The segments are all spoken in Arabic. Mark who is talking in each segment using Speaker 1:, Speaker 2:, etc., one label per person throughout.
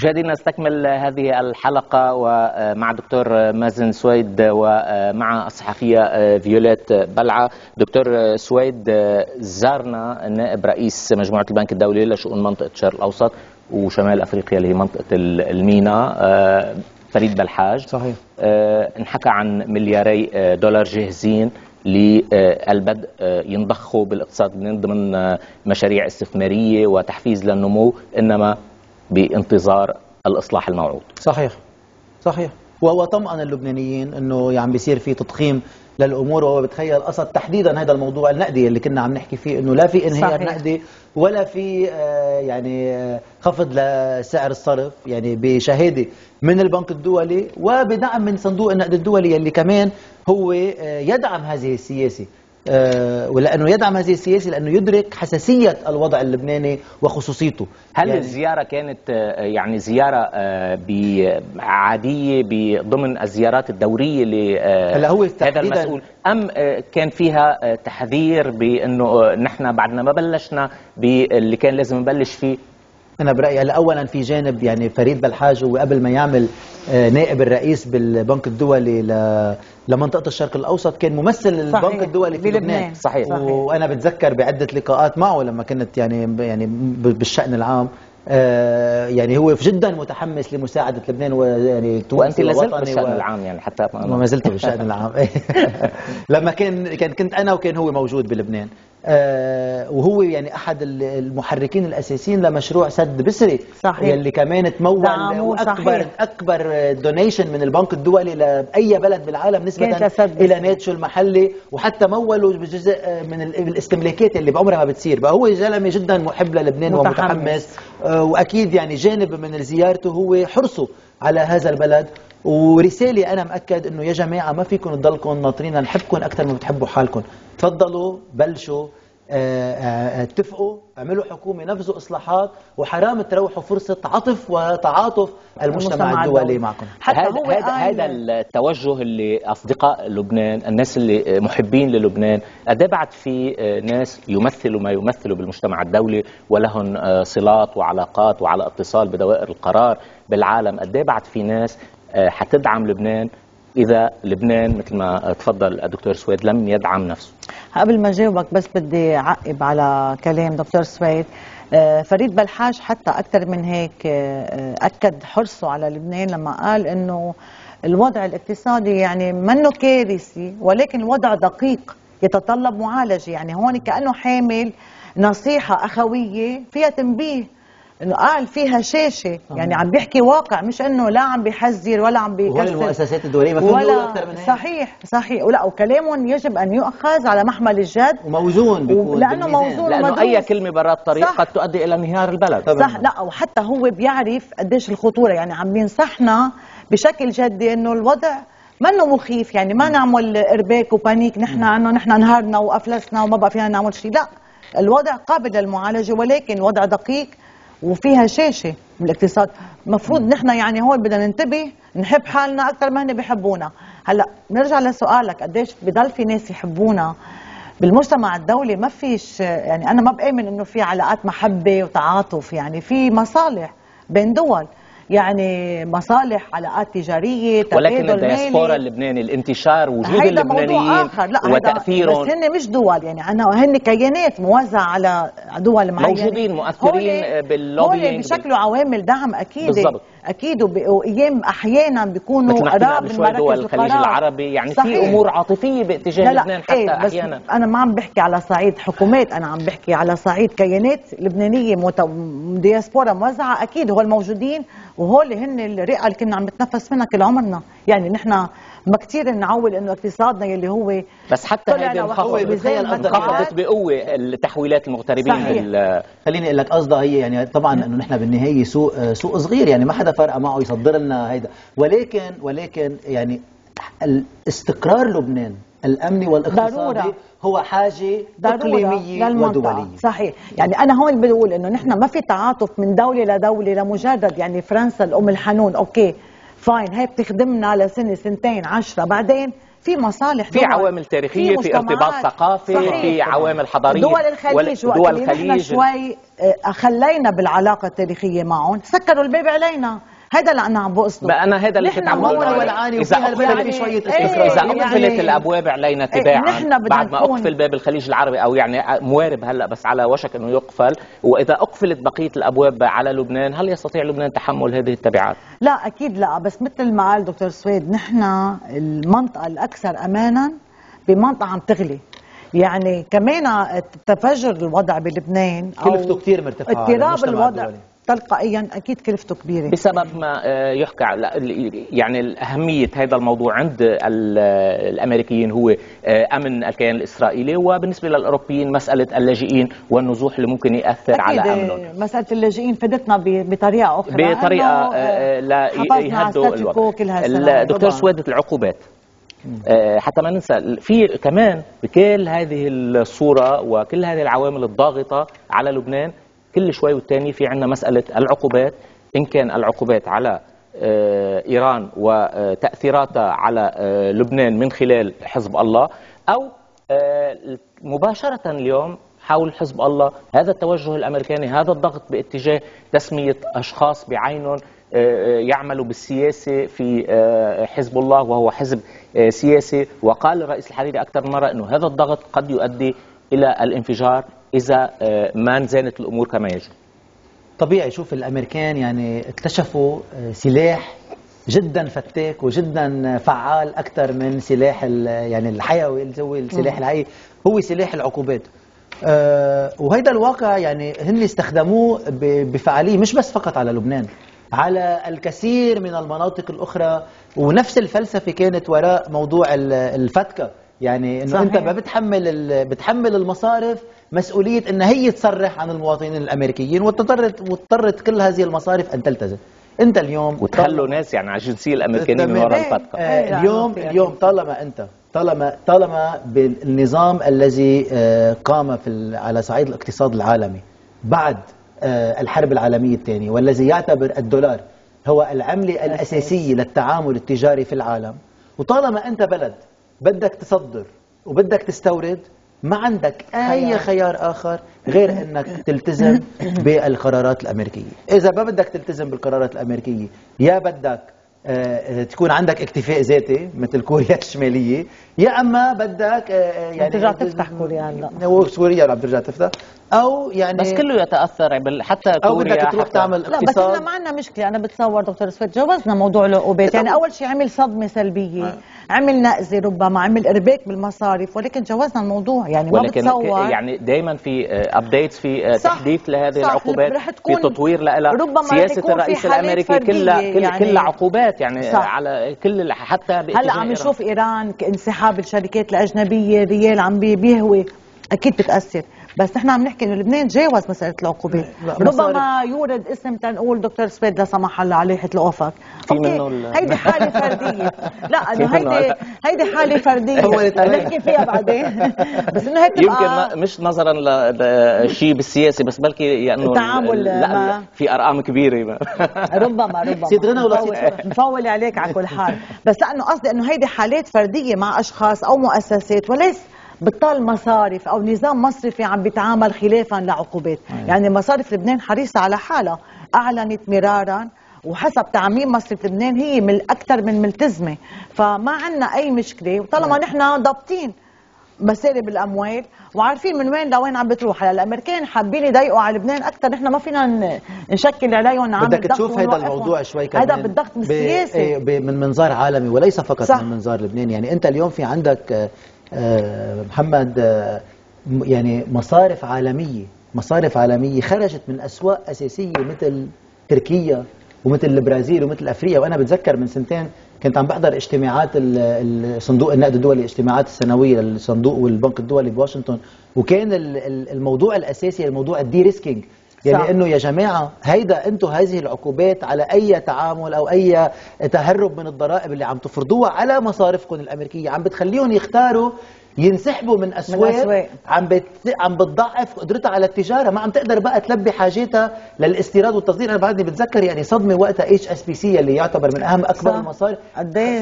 Speaker 1: مشاهدينا نستكمل هذه الحلقة ومع دكتور مازن سويد ومع الصحفية فيوليت بلعة. دكتور سويد زارنا نائب رئيس مجموعة البنك الدولي لشؤون منطقة الشرق الأوسط وشمال أفريقيا اللي هي منطقة المينا فريد بلحاج.
Speaker 2: صحيح.
Speaker 1: انحكى عن ملياري دولار جاهزين للبدء ينضخوا بالإقتصاد من ضمن مشاريع استثمارية وتحفيز للنمو. إنما بانتظار الإصلاح الموعود.
Speaker 2: صحيح. صحيح. وهو طمأن اللبنانيين إنه يعني بيصير في تضخيم للأمور وهو بتخيل قصد تحديدا هذا الموضوع النقدي اللي كنا عم نحكي فيه إنه لا في انهيار صحيح. نقدي ولا في آه يعني آه خفض لسعر الصرف يعني بشهادة من البنك الدولي وبدعم من صندوق النقد الدولي اللي كمان هو آه يدعم هذه السياسة. ولأنه يدعم هذه السياسة لأنه يدرك حساسية الوضع اللبناني وخصوصيته.
Speaker 1: هل يعني الزياره كانت آه، يعني زيارة آه، عاديه ضمن الزيارات الدورية لهذا المسؤول أم كان فيها تحذير بأنه نحن بعدنا ما بلشنا باللي كان لازم نبلش فيه؟
Speaker 2: أنا برأيي هلا اولا في جانب يعني فريد بالحاج هو قبل ما يعمل نائب الرئيس بالبنك الدولي لمنطقة الشرق الأوسط كان ممثل البنك الدولي في لبنان.
Speaker 1: صحيح. صحيح
Speaker 2: وأنا بتذكر بعدة لقاءات معه لما كنت يعني يعني بالشأن العام. آه يعني هو جدا متحمس لمساعدة لبنان ويعني
Speaker 1: وأنت لازلت بالشأن. العام يعني حتى
Speaker 2: ما زلت بالشأن العام. لما كان كان كنت أنا وكان هو موجود بلبنان. آه وهو يعني أحد المحركين الأساسيين لمشروع سد بسري
Speaker 3: صحيح.
Speaker 2: يلي كمان تمول واكبر أكبر دونيشن من البنك الدولي لأي بلد بالعالم نسبة إلى ناتشو المحلي وحتى مولوا بجزء من الاستملاكات اللي بعمرها ما بتصير. بقى هو زلمه جدا محب للبنان متحمس. ومتحمس آه وأكيد يعني جانب من زيارته هو حرصه على هذا البلد. ورسالة أنا مأكد أنه يا جماعة ما فيكم تضلكم ناطرين نحبكم أكثر ما بتحبوا حالكم تفضلوا بلشوا آه، آه، اتفقوا اعملوا حكومة نفذوا اصلاحات وحرام تروحوا فرصة عطف وتعاطف المجتمع الدولي معكم.
Speaker 1: حتى هذا هو هذا, هذا التوجه اللي أصدقاء لبنان الناس اللي محبين للبنان قد بعد في آه، ناس يمثلوا ما يمثلوا بالمجتمع الدولي ولهم صلات وعلاقات وعلى اتصال بدوائر القرار بالعالم. قد بعد في ناس حتدعم لبنان إذا لبنان مثل ما تفضل الدكتور سويد لم يدعم نفسه.
Speaker 3: قبل ما جاوبك بس بدي أعقب على كلام دكتور سويد. آه، فريد بلحاج حتى أكثر من هيك آه، أكد حرصه على لبنان لما قال إنه الوضع الاقتصادي يعني منه كارثي ولكن الوضع دقيق يتطلب معالجة. يعني هون كأنه حامل نصيحة أخوية فيها تنبيه إنه قال فيها شاشة. يعني عم بيحكي واقع مش إنه لا عم بيحذر ولا عم بيكسر.
Speaker 2: ولا المؤسسات الدولية ما ولا أكثر من هيك.
Speaker 3: صحيح صحيح. ولا وكلامهم يجب أن يؤخذ على محمل الجد.
Speaker 2: وموزون
Speaker 3: بيكون لأنه موزون
Speaker 1: لأنه أي كلمة برا الطريق صح. قد تؤدي إلى انهيار البلد.
Speaker 3: طبعا. صح لا وحتى هو بيعرف قديش الخطورة. يعني عم ينصحنا بشكل جدي إنه الوضع منه مخيف. يعني ما نعمل إرباك وبانيك. نحن إنه نحن انهارنا وافلسنا وما بقى فينا نعمل شيء. لا الوضع قابل للمعالجة ولكن الوضع دقيق. وفيها شاشه بالاقتصاد المفروض نحن يعني هون بدنا ننتبه نحب حالنا أكثر ما هن بحبونا هلأ نرجع لسؤالك قديش بضل في ناس يحبونا؟ بالمجتمع الدولي ما فيش يعني أنا ما بآمن إنه في علاقات محبة وتعاطف يعني في مصالح بين دول. يعني مصالح علاقات تجارية
Speaker 1: ولكن الدياسبورا اللبناني الانتشار وجود اللبنانيين وتأثيرهم.
Speaker 3: بس هن مش دول يعني أنا هن كيانات موزعه على دول معينة.
Speaker 1: موجودين مؤثرين باللوبي
Speaker 3: بيشكلوا عوامل دعم أكيد. بالضبط. أكيد وايام أحيانا بيكونوا
Speaker 1: قراب من مراكز دول الخليج العربي يعني صحيح. في أمور عاطفية باتجاه لا لا لبنان حتى إيه أحيانا.
Speaker 3: أنا ما عم بحكي على صعيد حكومات أنا عم بحكي على صعيد كيانات لبنانية مت... دياسبورا موزعة. أكيد هو الموجودين وهول هن الرئة اللي كنا عم نتنفس منها كل عمرنا. يعني نحن ما كثير نعول إنه اقتصادنا يلي هو
Speaker 1: بس حتى هيدي انخفضت بقوة التحويلات المغتربين
Speaker 2: بال... خليني أقول لك قصدها هي يعني طبعا إنه نحن بالنهاية سوق سوق صغير يعني ما حدا فرق معه يصدر لنا هيدا. ولكن ولكن يعني استقرار لبنان الأمني والإقتصادي ضرورة. هو حاجة إقليمية ودولية.
Speaker 3: صحيح. يعني أنا هون بقول إنه نحن ما في تعاطف من دولة لدولة لمجرد يعني فرنسا الأم الحنون. okay. فاين هي بتخدمنا لسنة سنتين عشرة. بعدين في مصالح
Speaker 1: في عوامل تاريخية في, في ارتباط ثقافي صحيح. في عوامل حضارية.
Speaker 3: دول الخليج دول الخليج. شوي آه، خلينا بالعلاقة التاريخية معهم. سكروا الباب علينا. هذا اللي أنا عم بقصده
Speaker 1: أنا هذا اللي كنت عم بقوله. إذا اقفلت شوية إذا اقفلت يعني الأبواب علينا تباعا إيه بعد ما أقفل باب الخليج العربي أو يعني موارب هلأ بس على وشك إنه يقفل. وإذا أقفلت بقية الأبواب على لبنان هل يستطيع لبنان تحمل هذه التبعات؟
Speaker 3: لا أكيد لا. بس مثل ما قال دكتور سويد نحن المنطقة الأكثر امانا بمنطقة عم تغلي. يعني كمان تفجر الوضع بلبنان
Speaker 2: كلفته كثير مرتفعة
Speaker 3: اضطراب الوضع. تلقائيا أكيد كلفته كبيرة.
Speaker 1: بسبب ما آه، يحكى يعني اهميه هذا الموضوع عند الأمريكيين هو آه، أمن الكيان الإسرائيلي وبالنسبة للأوروبيين مسألة اللاجئين والنزوح اللي ممكن يأثر على أمنهم.
Speaker 3: مسألة اللاجئين فادتنا بطريقة أخرى.
Speaker 1: بطريقة آه، لا يهدوا الوضع. دكتور سويدة العقوبات. حتى ما ننسى في كمان بكل هذه الصورة وكل هذه العوامل الضاغطة على لبنان كل شوي والتاني في عندنا مسألة العقوبات. إن كان العقوبات على آه، إيران وتأثيراتها على آه، لبنان من خلال حزب الله أو آه، مباشرة اليوم حول حزب الله هذا التوجه الأمريكاني هذا الضغط باتجاه تسمية أشخاص بعينهم يعملوا بالسياسة في حزب الله وهو حزب سياسي. وقال الرئيس الحريري أكثر مرة أنه هذا الضغط قد يؤدي إلى الانفجار إذا آه، ما انزانت الأمور كما يجب.
Speaker 2: طبيعي شوف الأمريكان يعني اكتشفوا آه، سلاح جدا فتاك وجدا فعال أكثر من سلاح يعني الحيوي اللي هو السلاح الحي هو سلاح العقوبات. أه وهيدا الواقع يعني هن استخدموه بفعالية مش بس فقط على لبنان على الكثير من المناطق الأخرى. ونفس الفلسفة كانت وراء موضوع الفتكة. يعني إنه أنت ما بتحمل بتحمل المصارف مسؤولية إن هي تصرح عن المواطنين الأمريكيين واضطرت واضطرت كل هذه المصارف أن تلتزم. أنت اليوم
Speaker 1: وتخلوا ناس يعني على الجنسيه الامريكانيه من وراء الفتقه
Speaker 2: آه اليوم اليوم طالما أنت طالما طالما بالنظام الذي آه قام في على صعيد الاقتصاد العالمي بعد آه الحرب العالمية الثانية والذي يعتبر الدولار هو العملة الأساسية للتعامل التجاري في العالم وطالما أنت بلد بدك تصدر وبدك تستورد ما عندك أي خيار. آخر غير إنك تلتزم بالقرارات الأمريكية. إذا ما بدك تلتزم بالقرارات الأمريكية يا بدك آه، تكون عندك اكتفاء ذاتي مثل كوريا الشمالية يا أما بدك
Speaker 3: آه، يعني ترجع تفتح كوريا
Speaker 2: هلا. سوريا عم ترجع تفتح. أو يعني
Speaker 1: بس كله يتأثر حتى
Speaker 2: كوريا أو بدك تروح تعمل
Speaker 3: اقتصاد لا بس إحنا ما عندنا مشكلة. أنا بتصور دكتور سويد جوزنا موضوع العقوبات يعني أول شيء عمل صدمة سلبية آه. عمل نقزه ربما عمل ارباك بالمصارف. ولكن جوزنا الموضوع يعني ما
Speaker 1: ولكن
Speaker 3: بتصور.
Speaker 1: يعني دائما في updates آه، في صح. تحديث لهذه صح. العقوبات رح تكون في تطوير لها ربما سياسة الرئيس الأمريكي كلها كل يعني. كلها عقوبات يعني صح. على كل حتى
Speaker 3: هلأ عم نشوف إيران انسحاب الشركات الأجنبية ريال عم بيهوي أكيد بتأثر. بس نحن عم نحكي إنه لبنان تجاوز مسألة العقوبات ربما يورد اسم تنقول دكتور سويد لا سمح الله عليه
Speaker 1: في منه
Speaker 3: هيدي حالة فردية. لا إنه هيدي هيدي حالة فردية. نحكي فيها بعدين. بس إنه هيك
Speaker 1: يمكن مش نظرا لشيء بالسياسة بس بلكي يعني
Speaker 3: التعامل لا
Speaker 1: في أرقام كبيرة
Speaker 3: ربما ربما.
Speaker 2: سيد غنى ولا
Speaker 3: مفول عليك على كل حال. بس لأنه قصدي إنه هيدي حالات فردية مع أشخاص أو مؤسسات وليس بطال مصارف أو نظام مصرفي عم بيتعامل خلافا لعقوبات. يعني مصارف لبنان حريصة على حالها. أعلنت مرارا وحسب تعميم مصرف لبنان هي من أكثر من ملتزمة. فما عندنا أي مشكلة. وطالما نحن ضابطين مسالب الأموال وعارفين من وين لوين عم بتروح. هلا الأمريكان حابين يضايقوا على لبنان أكثر. نحن ما فينا نشكل عليهم
Speaker 2: عم بدك تشوف هذا الموضوع شوي كمان.
Speaker 3: هذا بالضغط من السياسة
Speaker 2: إيه، من منظار عالمي وليس فقط صح. من منظار لبنان يعني أنت اليوم في عندك محمد آه، يعني مصارف عالمية مصارف عالمية خرجت من أسواق أساسية مثل تركيا ومثل البرازيل ومثل أفريقيا. وأنا بتذكر من سنتين كنت عم بحضر اجتماعات صندوق النقد الدولي اجتماعات السنوية للصندوق والبنك الدولي بواشنطن. وكان الموضوع الأساسي الموضوع ال de-risking يعني إنه يا جماعة هيدا أنتم هذه العقوبات على أي تعامل أو أي تهرب من الضرائب اللي عم تفرضوها على مصارفكم الأمريكية. عم بتخليهم يختاروا ينسحبوا من اسواق عم بت... عم بتضعف قدرتها على التجارة. ما عم تقدر بقى تلبي حاجاتها للاستيراد والتصدير. أنا بعدني بتذكر يعني صدمة وقتها HSBC اللي يعتبر من أهم أكبر المصارف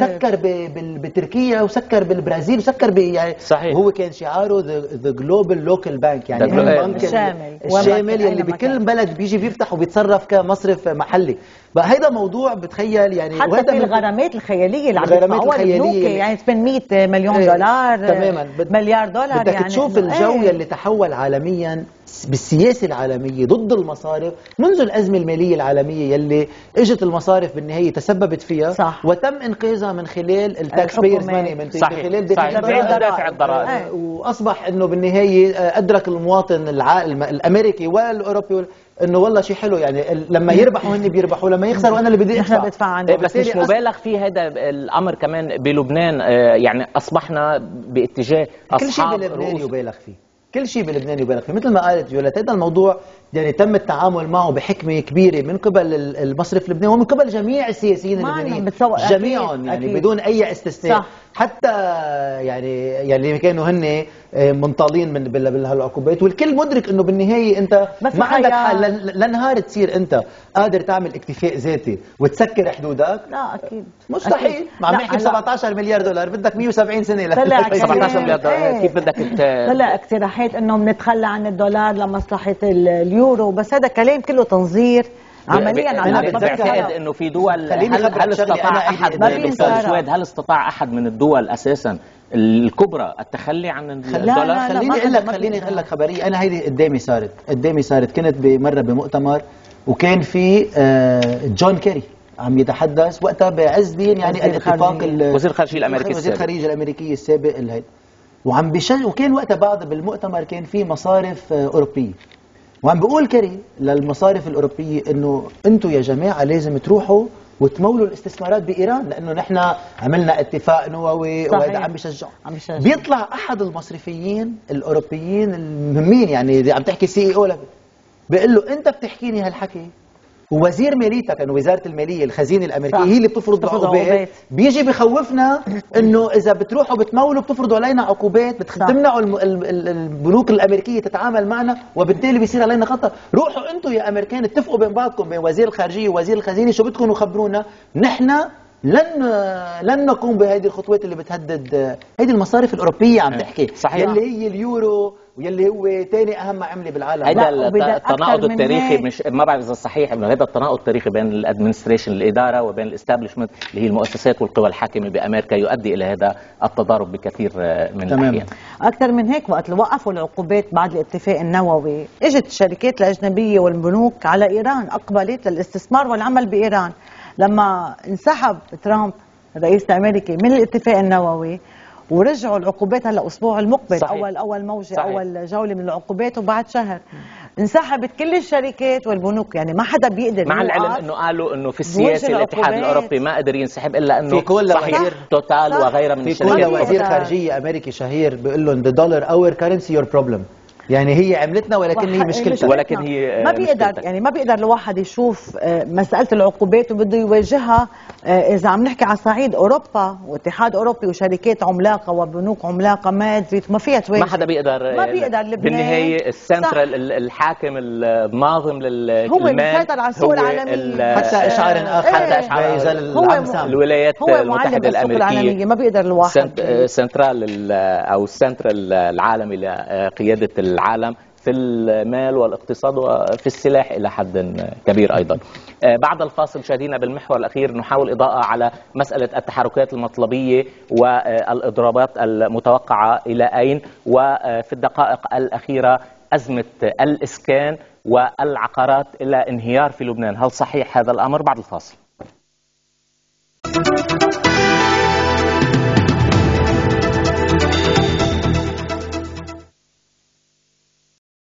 Speaker 2: سكر ب... ب... بتركيا وسكر بالبرازيل وسكر ب... يعني
Speaker 1: صحيح.
Speaker 2: وهو كان شعاره the global local bank يعني
Speaker 3: البنك الشامل.
Speaker 2: الشامل يلي بكل بلد بيجي بيفتح وبيتصرف كمصرف محلي. بقى هيدا موضوع بتخيل يعني
Speaker 3: حتى في الغرامات الخيالية اللي عم يدفعوها الخيالية يعني 800 مليون إيه، دولار
Speaker 2: تماما
Speaker 3: مليار دولار
Speaker 2: بدك يعني تشوف الجو إيه يلي تحول عالميا بالسياسة العالمية ضد المصارف منذ الأزمة المالية العالمية يلي إجت المصارف بالنهاية تسببت فيها
Speaker 3: صح.
Speaker 2: وتم إنقاذها من خلال ال taxpayers' money من.
Speaker 1: خلال دافع الضرائب
Speaker 2: آه. وأصبح إنه بالنهاية أدرك المواطن الأمريكي والأوروبي إنه والله شيء حلو يعني لما يربحوا هن بيربحوا لما يخسروا أنا اللي بدي أدفع.
Speaker 3: بدفع عنه
Speaker 1: بس مش مبالغ فيه هذا الأمر كمان بلبنان آه، يعني أصبحنا باتجاه
Speaker 2: كل شيء بلبنان يبالغ فيه. كل شيء بلبنان يبالغ فيه. مثل ما قالت جولات هذا الموضوع يعني تم التعامل معه بحكمة كبيرة من قبل المصرف اللبناني ومن قبل جميع السياسيين اللبنانيين. جميعهم يعني أكيد. بدون أي استثناء. صح. حتى يعني يعني كانوا هن آه، منطالين من بهالعقوبات والكل مدرك إنه بالنهاية أنت ما عندك حل. لنهار تصير أنت قادر تعمل اكتفاء ذاتي وتسكر حدودك.
Speaker 3: لا أكيد.
Speaker 2: مستحيل. ما عم نحكي ب 17 مليار دولار. بدك 170 سنة
Speaker 3: طلع
Speaker 1: 17 مليار دولار. إيه. كيف بدك
Speaker 3: طلع اقتراحات إنه بنتخلى عن الدولار لمصلحة اليورو. بس هذا كلام كله تنظير. عمليا
Speaker 1: أنا بعتقد انه في دول هل, هل استطاع أحد هل استطاع أحد من الدول أساسا الكبرى التخلي عن الدولار؟
Speaker 2: لا لا خليني أقول لك خليني أقول لك خبريه أنا هيدي قدامي صارت. قدامي صارت. كنت بمرة بمؤتمر وكان في آه، جون كيري عم يتحدث وقتها بعز deal يعني الاتفاق
Speaker 1: وزير الخارجية الأمريكي
Speaker 2: وزير الخارجية الامريكي السابق وعم بشجع وكان وقتها بعد بالمؤتمر كان في مصارف آه، أوروبية. وعم بقول كيري للمصارف الأوروبية إنه أنتم يا جماعة لازم تروحوا وتمولوا الاستثمارات بإيران لأنه نحن عملنا اتفاق نووي وهذا عم بيشجع
Speaker 3: عم
Speaker 2: بيطلع أحد المصرفيين الأوروبيين المهمين يعني عم تحكي CEO بيقول له أنت بتحكيني هالحكي ووزير ماليتها كان وزارة الماليه الخزينة الأمريكية هي اللي بتفرض عقوبات. بيجي بخوفنا إنه إذا بتروحوا بتمولوا بتفرضوا علينا عقوبات بتمنعوا البنوك الأمريكية تتعامل معنا وبالتالي بيصير علينا خطر. روحوا أنتم يا أمريكان اتفقوا بين بعضكم بين وزير الخارجية ووزير الخزينة شو بدكم وخبرونا نحن لن لن نقوم بهذه الخطوات اللي بتهدد هذه المصارف الأوروبية عم تحكي.
Speaker 1: صحيح.
Speaker 2: يلي هي اليورو واللي هو ثاني أهم عملة بالعالم.
Speaker 1: هذا التناقض التاريخي مش ما بعرف إذا صحيح إنه هذا التناقض التاريخي بين ال administration الإدارة وبين ال establishment اللي هي المؤسسات والقوى الحاكمة بأمريكا يؤدي إلى هذا التضارب بكثير من الأحيان.
Speaker 3: أكثر من هيك وقت وقفوا العقوبات بعد الاتفاق النووي إجت الشركات الأجنبية والبنوك على إيران أقبلت للاستثمار والعمل بإيران. لما انسحب ترامب الرئيس الامريكي من الاتفاق النووي ورجعوا العقوبات هلا الأسبوع المقبل صحيح. اول أول موجة صحيح. أول جولة من العقوبات وبعد شهر. انسحبت كل الشركات والبنوك يعني ما حدا بيقدر
Speaker 1: مع العلم إنه قالوا إنه في السياسة الاتحاد الأوروبي ما قدر ينسحب إلا إنه
Speaker 2: في كل
Speaker 1: صحيح. توتال وغيرها من
Speaker 2: في كل وزير خارجية أمريكي شهير بيقول لهم the dollar our currency your problem. يعني هي عملتنا ولكن هي مشكلتها
Speaker 1: ولكن هي
Speaker 3: ما بيقدر يعني ما بيقدر الواحد يشوف آه، مسألة العقوبات وبده يواجهها. آه، إذا عم نحكي على صعيد أوروبا واتحاد أوروبي وشركات عملاقة وبنوك عملاقة ما ما فيها تواجه
Speaker 1: ما حدا بيقدر
Speaker 3: ما بيقدر لبنان.
Speaker 1: بالنهاية السنترال الحاكم الناظم للمال
Speaker 3: هو المسيطر على السوق العالمية.
Speaker 2: حتى اشعار آخر حتى اشعار
Speaker 1: الولايات المتحدة الأمريكية.
Speaker 3: ما بيقدر الواحد.
Speaker 1: سنترال أو السنترال العالمي لقياده العالم في المال والاقتصاد وفي السلاح إلى حد كبير أيضا. آه، بعد الفاصل مشاهدينا بالمحور الأخير نحاول إضاءة على مسألة التحركات المطلبية والإضرابات المتوقعة إلى أين وفي الدقائق الأخيرة أزمة الإسكان والعقارات إلى انهيار في لبنان. هل صحيح هذا الأمر؟ بعد الفاصل.